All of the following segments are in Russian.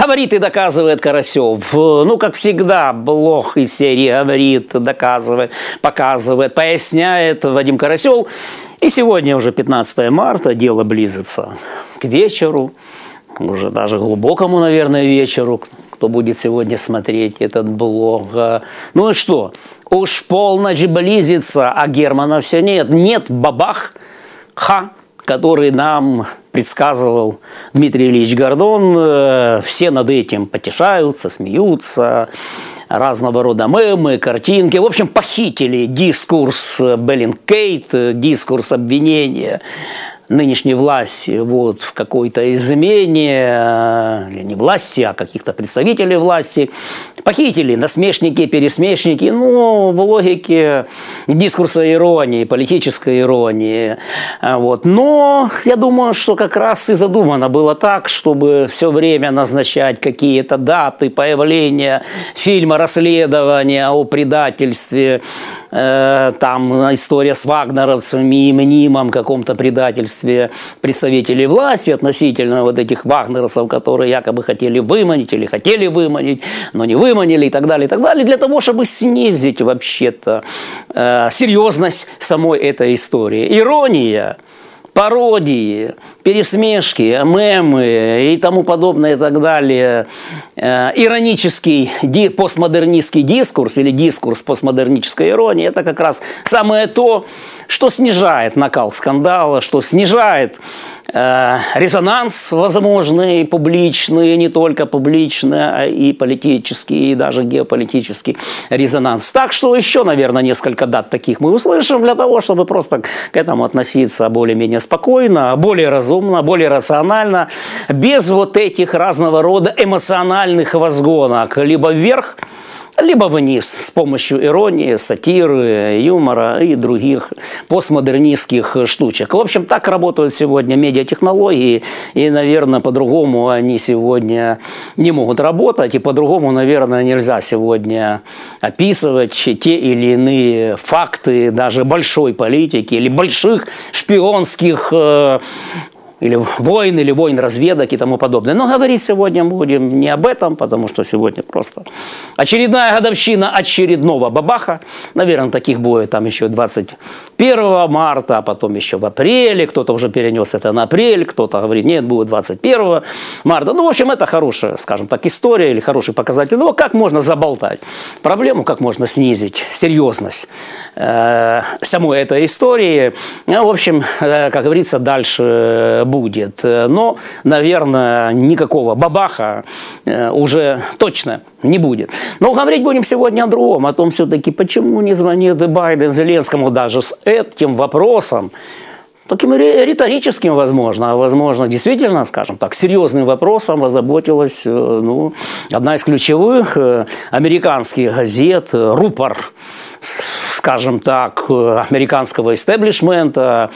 Говорит и доказывает Карасев. Ну, как всегда, блог из серии говорит, доказывает, показывает, поясняет Вадим Карасев. И сегодня уже 15 марта, дело близится к вечеру, уже даже глубокому, наверное, вечеру, кто будет сегодня смотреть этот блог. Ну и что? Уж полночь близится, а Германа все нет. Нет, бабах, ха, который нам предсказывал Дмитрий Ильич Гордон. Э, все над этим потешаются, смеются, разного рода мемы, картинки. В общем, похитили дискурс Bellingcat, дискурс обвинения нынешней власти вот, в какой-то измене, э, или не власти, а каких-то представителей власти, похитили насмешники, пересмешники, ну, в логике дискурса иронии, политической иронии. Э, вот. Но я думаю, что как раз и задумано было так, чтобы все время назначать какие-то даты появления фильма расследования о предательстве, э, там история с вагнеровцами и мнимом каком-то предательстве представителей власти относительно вот этих вагнеровцев, которые якобы хотели выманить или хотели выманить, но не выманили и так далее, и так далее, для того, чтобы снизить вообще-то э, серьезность самой этой истории. Ирония – пародии, пересмешки, мемы и тому подобное и так далее, э, иронический постмодернистский дискурс или дискурс постмодернической иронии, это как раз самое то, что снижает накал скандала, что снижает Э, резонанс возможный, публичный, не только публичный, а и политический, и даже геополитический резонанс. Так что еще, наверное, несколько дат таких мы услышим для того, чтобы просто к этому относиться более-менее спокойно, более разумно, более рационально, без вот этих разного рода эмоциональных возгонок, либо вверх, либо вниз с помощью иронии, сатиры, юмора и других постмодернистских штучек. В общем, так работают сегодня медиатехнологии, и, наверное, по-другому они сегодня не могут работать, и по-другому, наверное, нельзя сегодня описывать те или иные факты даже большой политики или больших шпионских э, или войн, или войн разведок и тому подобное. Но говорить сегодня будем не об этом, потому что сегодня просто очередная годовщина очередного бабаха. Наверное, таких будет там еще 21 марта, а потом еще в апреле. Кто-то уже перенес это на апрель, кто-то говорит, нет, будет 21 марта. Ну, в общем, это хорошая, скажем так, история или хороший показатель. Ну, как можно заболтать проблему, как можно снизить серьезность э, самой этой истории. Ну, в общем, э, как говорится, дальше будет. Но, наверное, никакого бабаха э, уже точно не будет. Но говорить будем сегодня о другом, о том все-таки, почему не звонит Байден Зеленскому даже с этим вопросом, таким риторическим, возможно, а возможно, действительно, скажем так, серьезным вопросом озаботилась э, ну, одна из ключевых э, американских газет «Рупор», скажем так, американского истеблишмента,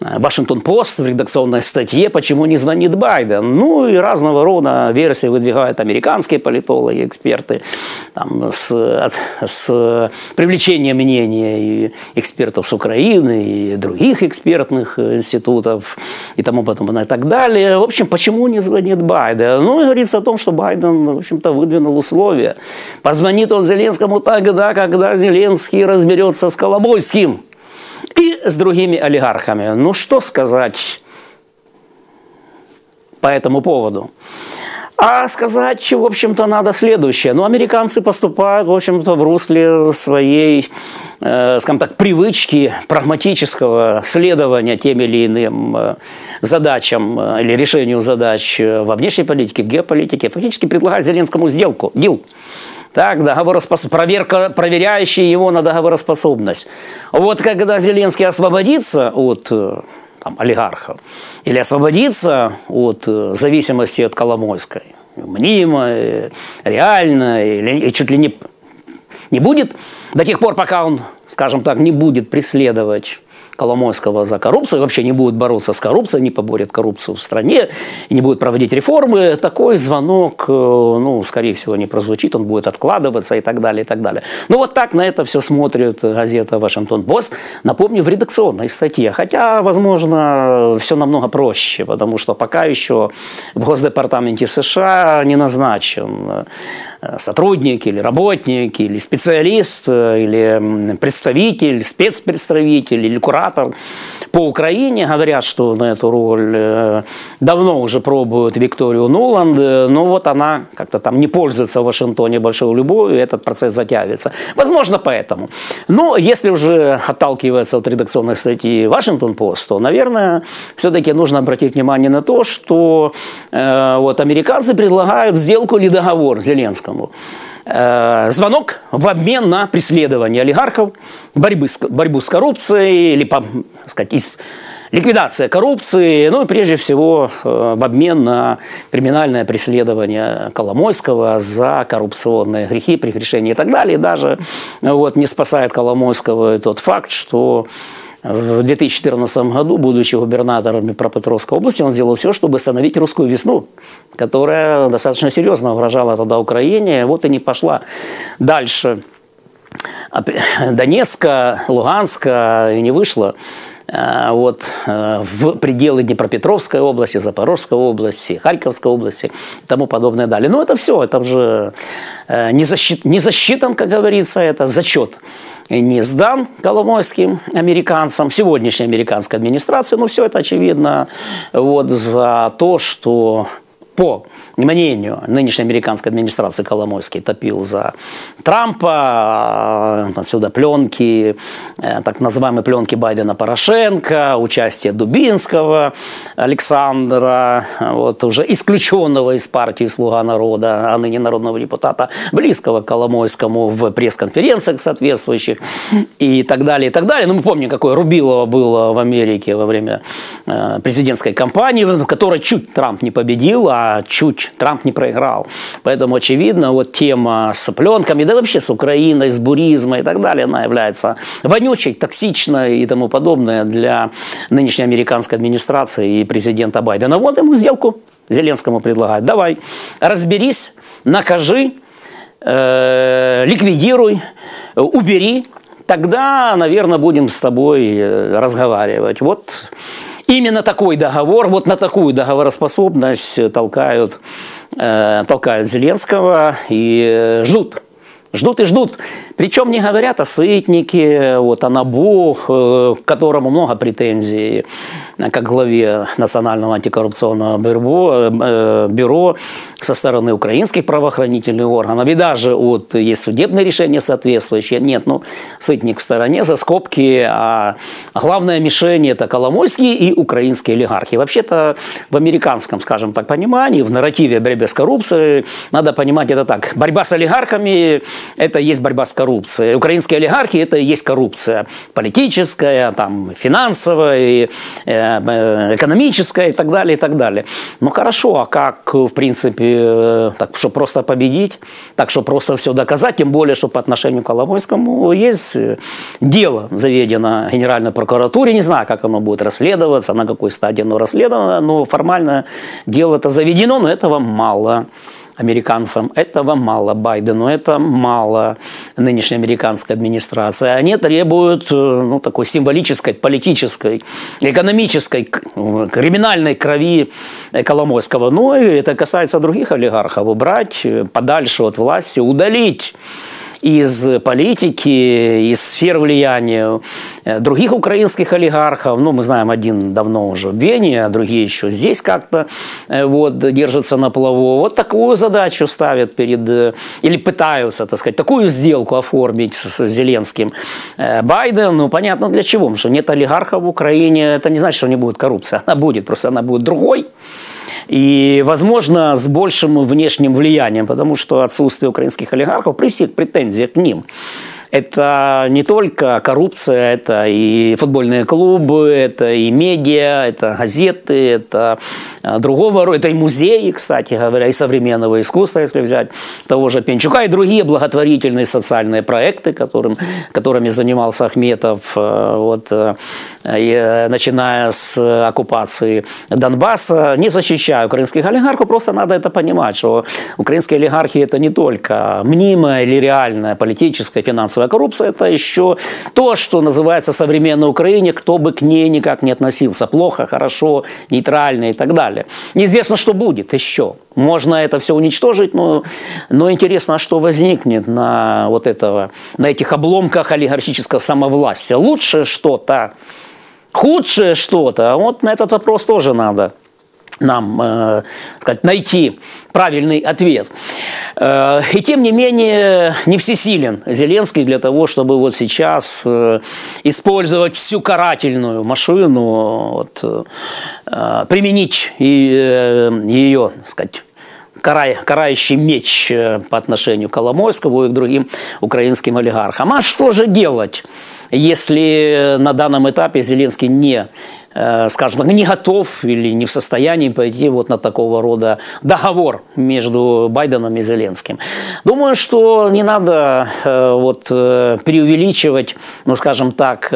Вашингтон-Пост в редакционной статье «Почему не звонит Байден?». Ну и разного рода версии выдвигают американские политологи, эксперты там, с, с привлечением мнения и экспертов с Украины и других экспертных институтов и тому подобное и так далее. В общем, почему не звонит Байден? Ну и говорится о том, что Байден, в общем-то, выдвинул условия. Позвонит он Зеленскому тогда, когда Зеленский разберется с Колобойским и с другими олигархами. Ну что сказать по этому поводу? А сказать, в общем-то, надо следующее. Ну, американцы поступают, в общем-то, в русле своей, э, скажем так, привычки прагматического следования тем или иным э, задачам э, или решению задач э, во внешней политике, в геополитике. Фактически предлагают Зеленскому сделку, дел. Так, договороспос... проверка, проверяющая его на договороспособность. Вот когда Зеленский освободится от э, там, олигархов или освободится от э, зависимости от Коломойской, мнимо, реально, или чуть ли не, не будет, до тех пор, пока он, скажем так, не будет преследовать Коломойского за коррупцию, вообще не будет бороться с коррупцией, не поборет коррупцию в стране и не будет проводить реформы, такой звонок, э, ну, скорее всего, не прозвучит, он будет откладываться и так далее, и так далее. Ну, вот так на это все смотрит газета «Вашингтон-Пост». Напомню, в редакционной статье. Хотя, возможно, все намного проще, потому что пока еще в Госдепартаменте США не назначен сотрудник или работник, или специалист, э, или представитель, спецпредставитель, или куратор по Украине. Говорят, что на эту роль э, давно уже пробуют Викторию Нуланд, но вот она как-то там не пользуется в Вашингтоне большой любовью, этот процесс затягивается. Возможно, поэтому. Но если уже отталкиваться от редакционной статьи Вашингтон-Пост, то, наверное, все-таки нужно обратить внимание на то, что э, вот американцы предлагают сделку или договор Зеленскому. Э, звонок в обмен на преследование олигархов, борьбы с, борьбу с коррупцией или, по, сказать, из, ликвидация коррупции, ну и прежде всего э, в обмен на криминальное преследование Коломойского за коррупционные грехи, прегрешения и так далее. Даже вот, не спасает Коломойского тот факт, что в 2014 году, будучи губернатором Днепропетровской области, он сделал все, чтобы остановить русскую весну, которая достаточно серьезно угрожала тогда Украине, вот и не пошла дальше. Донецка, Луганска и не вышла а, вот, э, в пределы Днепропетровской области, Запорожской области, Харьковской области и тому подобное далее. Но это все, это уже э, не, защит, не засчитан, как говорится, это зачет не сдан коломойским американцам, сегодняшней американской администрации, но все это очевидно вот за то, что по мнению нынешней американской администрации Коломойский топил за Трампа, э, отсюда пленки, э, так называемые пленки Байдена-Порошенко, участие Дубинского Александра, вот уже исключенного из партии «Слуга народа», а ныне народного депутата, близкого к Коломойскому в пресс-конференциях соответствующих и так далее, и так далее. Ну, мы помним, какое Рубилово было в Америке во время э, президентской кампании, в которой чуть Трамп не победил, а чуть Трамп не проиграл. Поэтому, очевидно, вот тема с пленками, да вообще с Украиной, с буризмом и так далее, она является вонючей, токсичной и тому подобное для нынешней американской администрации и президента Байдена. Вот ему сделку Зеленскому предлагают. Давай, разберись, накажи, э, ликвидируй, убери, тогда, наверное, будем с тобой э, разговаривать. Вот Именно такой договор, вот на такую договороспособность толкают, э, толкают Зеленского и ждут. Ждут и ждут. Причем не говорят о сытнике, вот, о Набух, э, к которому много претензий, как главе Национального антикоррупционного бюро, э, бюро со стороны украинских правоохранительных органов. И даже вот есть судебные решения соответствующие. Нет, ну, Сытник в стороне, за скобки, а главная мишень – это Коломойские и украинские олигархи. Вообще-то в американском, скажем так, понимании, в нарративе борьбы с коррупцией, надо понимать это так. Борьба с олигархами – это есть борьба с коррупцией коррупция. Украинские олигархи – это и есть коррупция. Политическая, там, финансовая, э, экономическая и так далее, и так далее. Ну хорошо, а как, в принципе, э, так, что просто победить, так, что просто все доказать, тем более, что по отношению к Коломойскому есть э, дело заведено Генеральной прокуратуре, не знаю, как оно будет расследоваться, на какой стадии оно расследовано, но формально дело это заведено, но этого мало американцам. Этого мало Байдену, это мало нынешней американской администрации. Они требуют э, ну, такой символической, политической, экономической, криминальной крови Коломойского. Ну и это касается других олигархов. Убрать подальше от власти, удалить из политики, из сфер влияния э, других украинских олигархов. Ну, мы знаем, один давно уже в Вене, а другие еще здесь как-то э, вот, держатся на плаву. Вот такую задачу ставят перед, э, или пытаются, так сказать, такую сделку оформить с Зеленским Байден. Ну, понятно для чего, потому что нет олигархов в Украине, это не значит, что не будет коррупции. Она будет, просто она будет другой и, возможно, с большим внешним влиянием, потому что отсутствие украинских олигархов при всех претензиях к ним Это не только коррупция, это и футбольные клубы, это и медиа, это газеты, это а, другого рода, это и музеи, кстати говоря, и современного искусства, если взять того же Пенчука, и другие благотворительные социальные проекты, которым, которыми занимался Ахметов, э, вот, э, и, начиная с оккупации Донбасса. Не защищаю украинских олигархов, просто надо это понимать, что украинские олигархи это не только мнимая или реальная политическая, финансовая финансовая коррупция – это еще то, что называется современной Украине, кто бы к ней никак не относился. Плохо, хорошо, нейтрально и так далее. Неизвестно, что будет еще. Можно это все уничтожить, но, но интересно, а что возникнет на, вот этого, на этих обломках олигархического самовластия. Лучшее что-то, худшее что-то. Вот на этот вопрос тоже надо нам э, сказать, найти правильный ответ. Э, и тем не менее, не всесилен Зеленский для того, чтобы вот сейчас э, использовать всю карательную машину, вот, э, применить и, э, ее, сказать, карай, карающий меч э, по отношению к Коломойскому и к другим украинским олигархам. А что же делать, если на данном этапе Зеленский не скажем так, не готов или не в состоянии пойти вот на такого рода договор между Байденом и Зеленским. Думаю, что не надо э, вот э, преувеличивать, ну, скажем так,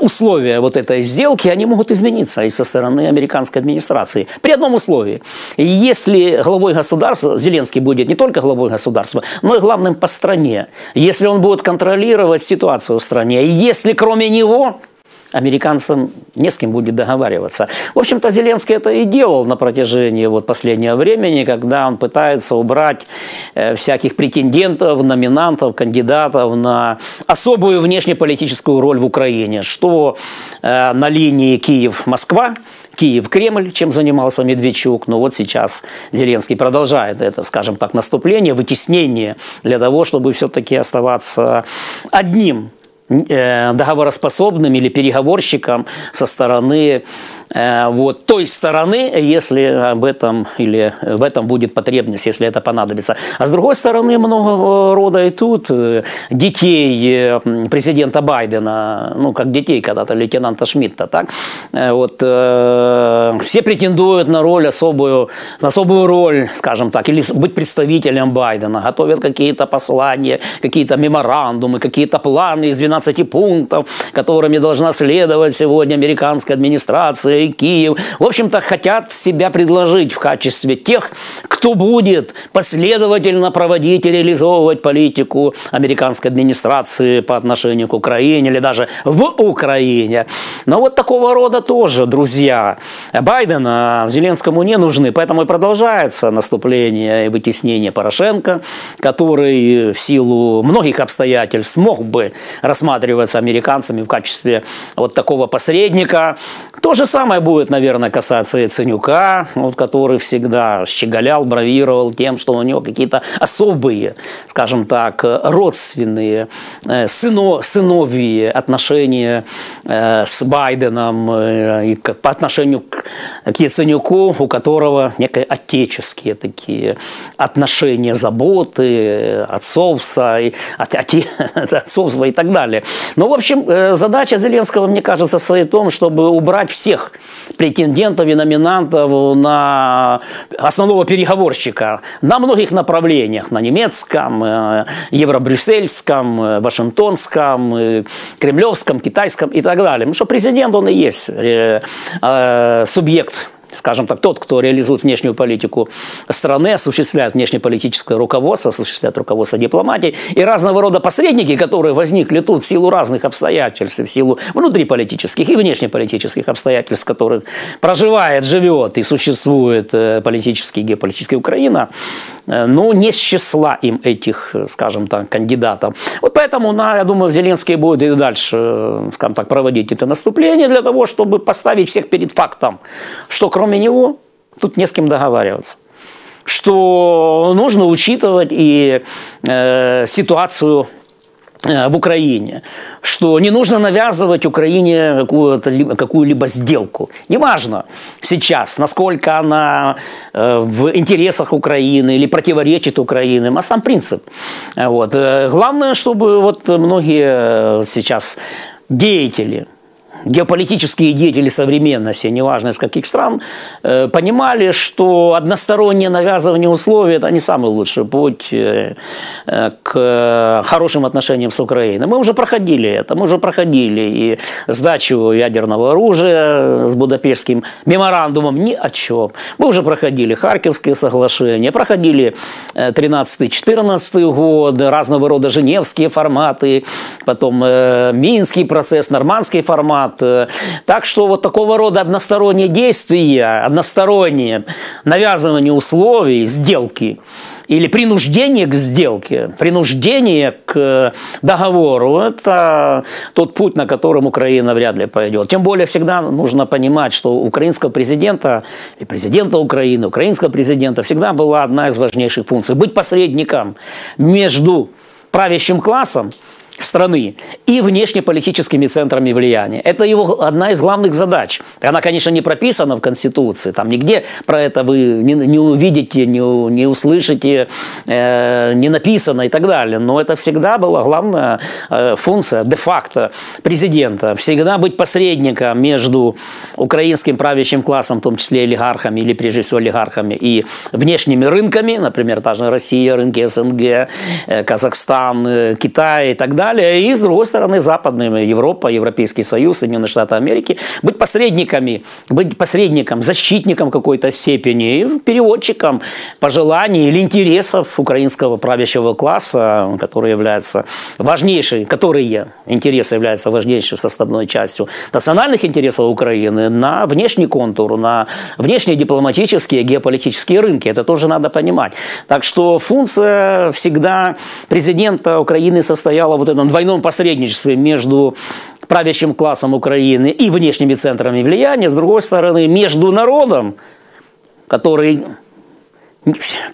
условия вот этой сделки, они могут измениться и со стороны американской администрации. При одном условии. Если главой государства, Зеленский будет не только главой государства, но и главным по стране, если он будет контролировать ситуацию в стране, и если кроме него американцам не с кем будет договариваться. В общем-то, Зеленский это и делал на протяжении вот последнего времени, когда он пытается убрать э, всяких претендентов, номинантов, кандидатов на особую внешнеполитическую роль в Украине, что э, на линии Киев-Москва, Киев-Кремль, чем занимался Медведчук. Но вот сейчас Зеленский продолжает это, скажем так, наступление, вытеснение для того, чтобы все-таки оставаться одним договороспособным или переговорщиком со стороны Э, вот, той стороны, если об этом или в этом будет потребность, если это понадобится. А с другой стороны, много рода и тут э, детей э, президента Байдена, ну, как детей когда-то лейтенанта Шмидта, так, вот, все претендуют на роль особую, на особую роль, скажем так, или быть представителем Байдена, готовят какие-то послания, какие-то меморандумы, какие-то планы из 12 пунктов, которыми должна следовать сегодня американская администрация, и Киев. В общем-то, хотят себя предложить в качестве тех, кто будет последовательно проводить и реализовывать политику американской администрации по отношению к Украине или даже в Украине. Но вот такого рода тоже, друзья, Байдена Зеленскому не нужны, поэтому и продолжается наступление и вытеснение Порошенко, который в силу многих обстоятельств мог бы рассматриваться американцами в качестве вот такого посредника. То же самое самое будет, наверное, касаться Яценюка, вот, который всегда щеголял, бравировал тем, что у него какие-то особые, скажем так, родственные, э, сыно, сыновьи отношения э, с Байденом э, и по отношению к, к Яценюку, у которого некие отеческие такие отношения, заботы, отцовства, и, от, от, отцовства и так далее. Но, в общем, задача Зеленского, мне кажется, состоит в том, чтобы убрать всех претендентов и номинантов на основного переговорщика на многих направлениях, на немецком, э, евробрюссельском, э, вашингтонском, э, кремлевском, китайском и так далее. Потому что президент, он и есть субъект скажем так, тот, кто реализует внешнюю политику страны, осуществляет внешнеполитическое руководство, осуществляет руководство дипломатии, и разного рода посредники, которые возникли тут в силу разных обстоятельств, в силу внутриполитических и внешнеполитических обстоятельств, которых проживает, живет и существует э, политический и геополитический Украина, э, ну, не с числа им этих, скажем так, кандидатов. Вот поэтому, на, я думаю, Зеленский будет и дальше, э, скажем так, проводить это наступление для того, чтобы поставить всех перед фактом, что кроме него тут не с кем договариваться что нужно учитывать и э, ситуацию Э, в Украине, что не нужно навязывать Украине какую-то, какую-либо сделку. Неважно сейчас, насколько она э, в интересах Украины или противоречит Украине, а сам принцип. Вот. Э, главное, чтобы вот многие сейчас деятели, геополитические деятели современности, неважно из каких стран, э, понимали, что одностороннее навязывание условий – это не самый лучший путь э, э, к хорошим отношениям с Украиной. Мы уже проходили это, мы уже проходили и сдачу ядерного оружия с Будапештским меморандумом ни о чем. Мы уже проходили Харьковские соглашения, проходили 13-14 год, разного рода женевские форматы, потом Минский процесс, Нормандский формат, формат. Э, так что вот такого рода односторонние действия, одностороннее навязывание условий, сделки или принуждение к сделке, принуждение к договору, это тот путь, на котором Украина вряд ли пойдет. Тем более всегда нужно понимать, что украинского президента и президента Украины, украинского президента всегда была одна из важнейших функций – быть посредником между правящим классом страны и внешнеполитическими центрами влияния. Это его одна из главных задач. Она, конечно, не прописана в Конституции, там нигде про это вы не, не увидите, не, не услышите, э, не написано и так далее. Но это всегда была главная э, функция де-факто президента. Всегда быть посредником между украинским правящим классом, в том числе олигархами или прежде всего олигархами, и внешними рынками, например, та же Россия, рынки СНГ, э, Казахстан, э, Китай и так далее далее. И, с другой стороны, западная Европа, Европейский Союз, Соединенные Штаты Америки, быть посредниками, быть посредником, защитником какой-то степени, переводчиком пожеланий или интересов украинского правящего класса, который является важнейшей, которые интересы являются важнейшей составной частью национальных интересов Украины на внешний контур, на внешние дипломатические, геополитические рынки. Это тоже надо понимать. Так что функция всегда президента Украины состояла вот этом двойном посредничестве между правящим классом Украины и внешними центрами влияния, с другой стороны, между народом, который,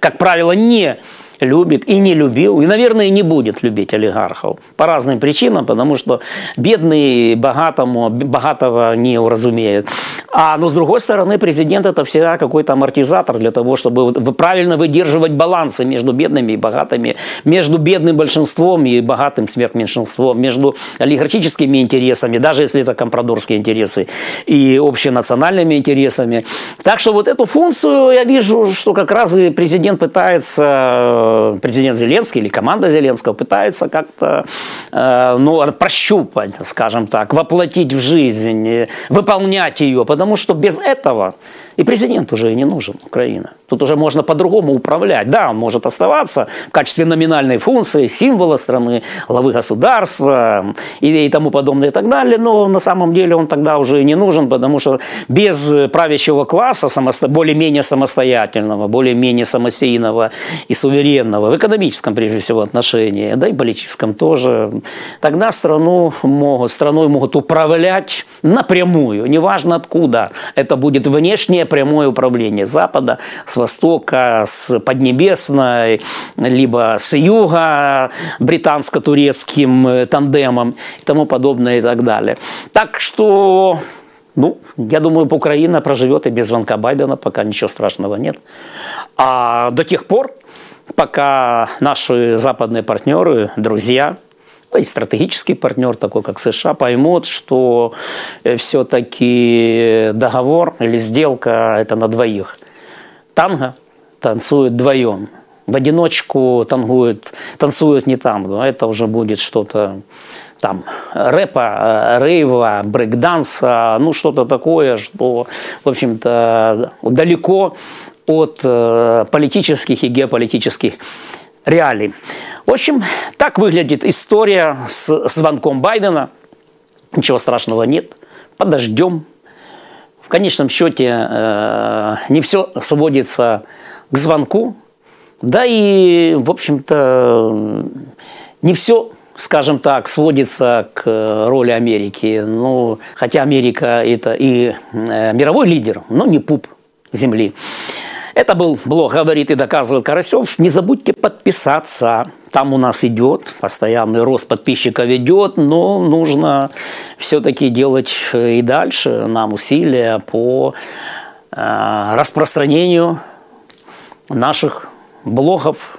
как правило, не любит и не любил, и, наверное, не будет любить олигархов. По разным причинам, потому что бедные богатому, богатого не уразумеют. А, но, с другой стороны, президент – это всегда какой-то амортизатор для того, чтобы правильно выдерживать балансы между бедными и богатыми, между бедным большинством и богатым сверхменьшинством, между олигархическими интересами, даже если это компрадорские интересы, и общенациональными интересами. Так что вот эту функцию я вижу, что как раз и президент пытается президент Зеленский или команда Зеленского пытается как-то э, ну, прощупать, скажем так, воплотить в жизнь, выполнять ее, потому что без этого и президент уже не нужен, Украина. Тут уже можно по-другому управлять. Да, он может оставаться в качестве номинальной функции, символа страны, главы государства и, и тому подобное и так далее, но на самом деле он тогда уже не нужен, потому что без правящего класса, самосто... более-менее самостоятельного, более-менее самосеянного и суверенного, в экономическом прежде всего отношении, да и политическом тоже, тогда страну могут, страной могут управлять напрямую, неважно откуда. Это будет внешнее прямое управление Запада, с Востока, с Поднебесной, либо с Юга британско-турецким э, тандемом и тому подобное и так далее. Так что ну, я думаю, Украина проживет и без звонка Байдена, пока ничего страшного нет. А до тех пор, пока наши западные партнеры, друзья, и стратегический партнер, такой как США, поймут, что э, все-таки договор или сделка – это на двоих. Танго танцует вдвоем. В одиночку тангует, танцуют не танго, это уже будет что-то там рэпа, э, рейва, брейкданса, ну что-то такое, что, в общем-то, далеко от э, политических и геополитических реалий. В общем, так выглядит история с звонком Байдена. Ничего страшного нет. Подождем. В конечном счете э, не все сводится к звонку. Да и, в общем-то, не все скажем так, сводится к роли Америки. Ну, хотя Америка это и э, мировой лидер, но не пуп Земли. Это был блог «Говорит и доказывает Карасев». Не забудьте подписаться. Там у нас идет, постоянный рост подписчиков идет, но нужно все-таки делать и дальше нам усилия по э, распространению наших блогов,